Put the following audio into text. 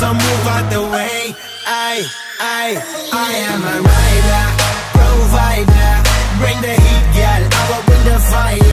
So move out the way. I, I, I am alright.